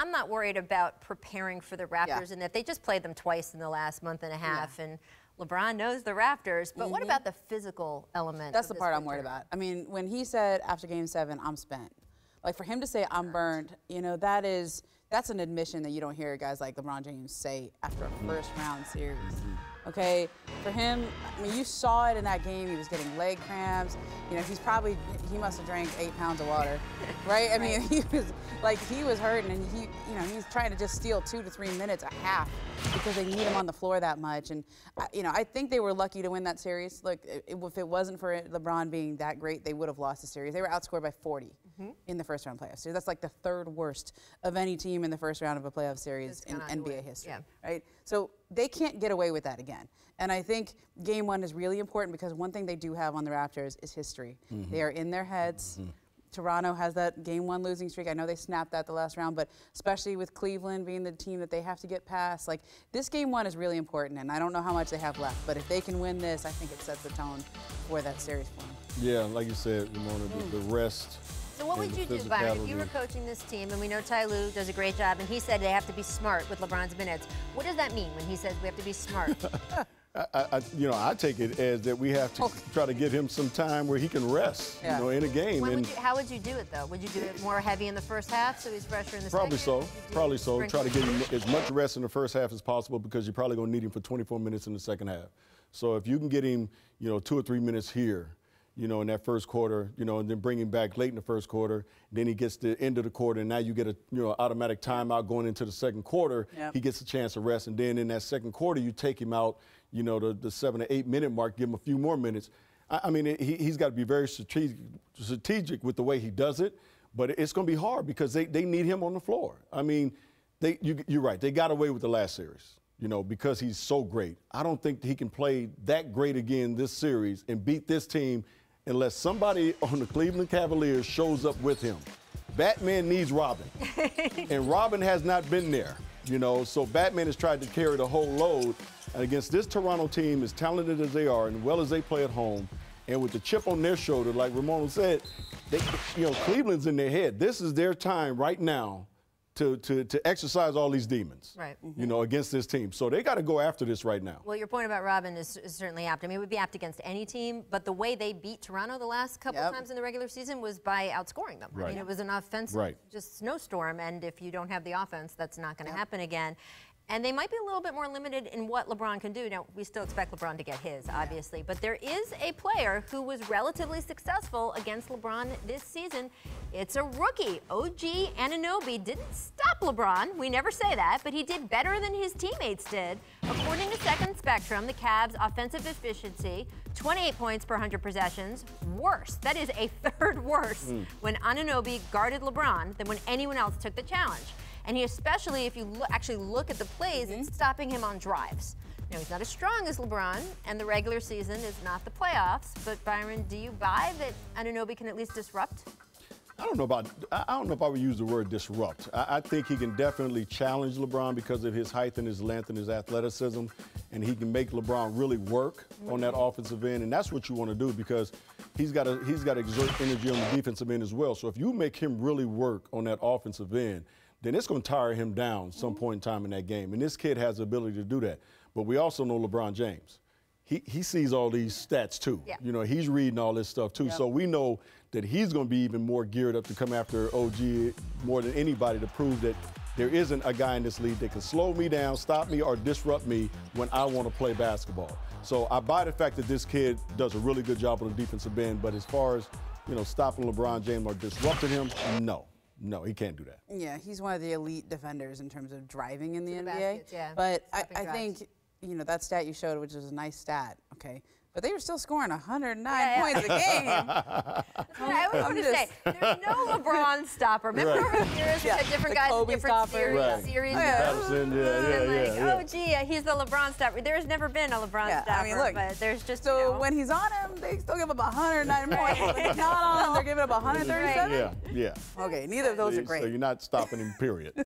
I'm not worried about preparing for the Raptors yeah. and that they just played them twice in the last month and a half. Yeah. And LeBron knows the Raptors, but mm -hmm. what mm-hmm. about the physical element? That's the part I'm worried about. I mean, when he said after game seven, I'm spent, like for him to say I'm burned, you know, that is that's an admission that you don't hear guys like LeBron James say after a mm-hmm. first round series. Mm-hmm. Okay, for him, I mean, you saw it in that game. He was getting leg cramps. You know, he's probably he must have drank eight pounds of water, right? I mean, he was like he was hurting, and he, you know, he's trying to just steal two to three minutes a half because they need him on the floor that much. And you know, I think they were lucky to win that series. Look, if it wasn't for LeBron being that great, they would have lost the series. They were outscored by 40 mm -hmm. in the first round playoffs. series. That's like the third worst of any team in the first round of a playoff series in NBA history, yeah. right? So they can't get away with that again. And I think game one is really important because one thing they do have on the Raptors is history. Mm -hmm. They are in their heads. Mm -hmm. Toronto has that game one losing streak. I know they snapped that the last round, but especially with Cleveland being the team that they have to get past, like this game one is really important, and I don't know how much they have left, but if they can win this, I think it sets the tone for that series for them. Yeah, like you said, Ramona, mm. the, the rest so what would you do, Byron, if you were coaching this team, and we know Ty Lue does a great job, and he said they have to be smart with LeBron's minutes. What does that mean when he says we have to be smart? I, I, you know, I take it as that we have to oh. try to give him some time where he can rest, yeah. you know, in a game. Would you, how would you do it, though? Would you do it more heavy in the first half so he's fresher in the probably second? So. Probably so. Try to get him as much rest in the first half as possible because you're probably going to need him for 24 minutes in the second half. So if you can get him, you know, two or three minutes here, you know, in that first quarter, you know, and then bring him back late in the first quarter. Then he gets the end of the quarter, and now you get a you know automatic timeout going into the second quarter. Yep. He gets a chance to rest, and then in that second quarter, you take him out, you know, the, the seven to eight minute mark, give him a few more minutes. I, I mean, it, he, he's got to be very strategic, strategic with the way he does it, but it's going to be hard because they, they need him on the floor. I mean, they, you, you're right. They got away with the last series you know, because he's so great. I don't think he can play that great again this series and beat this team unless somebody on the Cleveland Cavaliers shows up with him. Batman needs Robin, and Robin has not been there. You know, so Batman has tried to carry the whole load. And against this Toronto team, as talented as they are, and well as they play at home, and with the chip on their shoulder, like Ramona said, they, you know, Cleveland's in their head. This is their time right now to, to, to exercise all these demons, right. Mm-hmm. you know, against this team. So they got to go after this right now. Well, your point about Robin is, is, certainly apt. I mean, it would be apt against any team, but the way they beat Toronto the last couple yep. times in the regular season was by outscoring them. Right. I mean, it was an offensive right. just snowstorm, and if you don't have the offense, that's not going to yep. happen again. And they might be a little bit more limited in what LeBron can do. Now, we still expect LeBron to get his, obviously, but there is a player who was relatively successful against LeBron this season. It's a rookie. OG Anunoby didn't stop LeBron. We never say that, but he did better than his teammates did. According to Second Spectrum, the Cavs' offensive efficiency, 28 points per 100 possessions, worse. That is a third worse mm. when Anunoby guarded LeBron than when anyone else took the challenge. And he especially, if you lo actually look at the plays, mm -hmm. it's stopping him on drives. Now, he's not as strong as LeBron, and the regular season is not the playoffs, but Byron, do you buy that Anunoby can at least disrupt? I don't know about. I don't know if I would use the word disrupt. I, I, think he can definitely challenge LeBron because of his height and his length and his athleticism, and he can make LeBron really work mm -hmm. on that offensive end, and that's what you want to do because he's got to he's got to exert energy on the defensive end as well. So if you make him really work on that offensive end, then it's going to tire him down some mm-hmm. point in time in that game. And this kid has the ability to do that. But we also know LeBron James. He, he sees all these stats too. Yeah. You know, he's reading all this stuff too. Yep. So we know that he's going to be even more geared up to come after OG more than anybody to prove that there isn't a guy in this league that can slow me down, stop me, or disrupt me when I want to play basketball. So I buy the fact that this kid does a really good job on the defensive end, but as far as, you know, stopping LeBron James or disrupting him, no. No, he can't do that. Yeah, he's one of the elite defenders in terms of driving in the, the NBA. Baskets, yeah. But I, I think, you know, that stat you showed, which is a nice stat, okay, but they were still scoring 109 yeah, points a game. I was going to say, there's no LeBron stopper. Remember right. over the years, yeah. different guys in different stopper. series. Right. series oh, yeah. Patterson, yeah, yeah, like, yeah, Oh, gee, he's the LeBron stopper. There's never been a LeBron yeah, stopper, I mean, look, but there's just, So you know. when he's on him, they still give up 109 points. When he's not on him, they're giving up 137? Yeah, yeah. Okay, neither of those are great. So you're not stopping him, period.